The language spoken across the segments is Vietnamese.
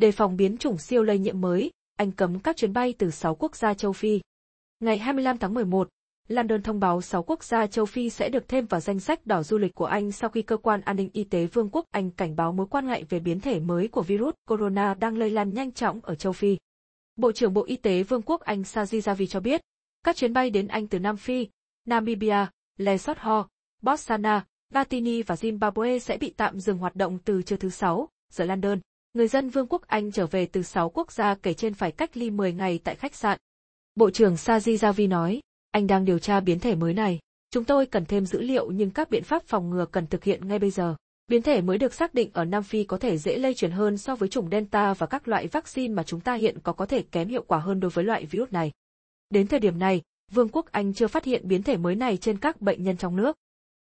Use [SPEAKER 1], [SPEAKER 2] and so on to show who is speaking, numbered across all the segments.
[SPEAKER 1] Đề phòng biến chủng siêu lây nhiễm mới, Anh cấm các chuyến bay từ 6 quốc gia châu Phi. Ngày 25 tháng 11, London thông báo 6 quốc gia châu Phi sẽ được thêm vào danh sách đỏ du lịch của Anh sau khi cơ quan an ninh y tế Vương quốc Anh cảnh báo mối quan ngại về biến thể mới của virus corona đang lây lan nhanh chóng ở châu Phi. Bộ trưởng Bộ Y tế Vương quốc Anh Sajid Javid cho biết, các chuyến bay đến Anh từ Nam Phi, Namibia, Lesotho, Botswana, Vatini và Zimbabwe sẽ bị tạm dừng hoạt động từ trưa thứ Sáu, giờ London. Người dân Vương quốc Anh trở về từ 6 quốc gia kể trên phải cách ly 10 ngày tại khách sạn. Bộ trưởng Saji Javid nói, anh đang điều tra biến thể mới này. Chúng tôi cần thêm dữ liệu nhưng các biện pháp phòng ngừa cần thực hiện ngay bây giờ. Biến thể mới được xác định ở Nam Phi có thể dễ lây truyền hơn so với chủng Delta và các loại vaccine mà chúng ta hiện có có thể kém hiệu quả hơn đối với loại virus này. Đến thời điểm này, Vương quốc Anh chưa phát hiện biến thể mới này trên các bệnh nhân trong nước.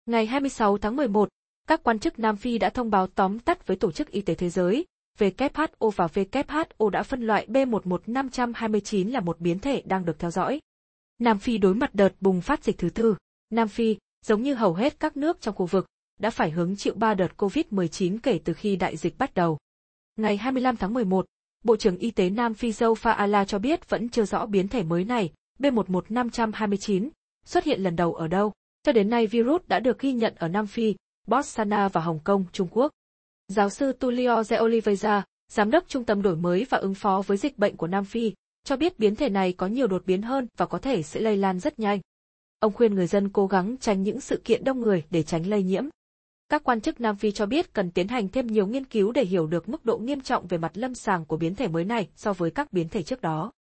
[SPEAKER 1] Ngày 26 tháng 11, các quan chức Nam Phi đã thông báo tóm tắt với Tổ chức Y tế Thế giới, WHO và WHO đã phân loại B11529 là một biến thể đang được theo dõi. Nam Phi đối mặt đợt bùng phát dịch thứ tư. Nam Phi, giống như hầu hết các nước trong khu vực, đã phải hứng chịu ba đợt COVID-19 kể từ khi đại dịch bắt đầu. Ngày 25 tháng 11, Bộ trưởng Y tế Nam Phi Joe Faala cho biết vẫn chưa rõ biến thể mới này, B11529, xuất hiện lần đầu ở đâu. Cho đến nay virus đã được ghi nhận ở Nam Phi, Botswana và Hồng Kông, Trung Quốc. Giáo sư Tulio de Oliveira, giám đốc Trung tâm đổi mới và ứng phó với dịch bệnh của Nam Phi, cho biết biến thể này có nhiều đột biến hơn và có thể sẽ lây lan rất nhanh. Ông khuyên người dân cố gắng tránh những sự kiện đông người để tránh lây nhiễm. Các quan chức Nam Phi cho biết cần tiến hành thêm nhiều nghiên cứu để hiểu được mức độ nghiêm trọng về mặt lâm sàng của biến thể mới này so với các biến thể trước đó.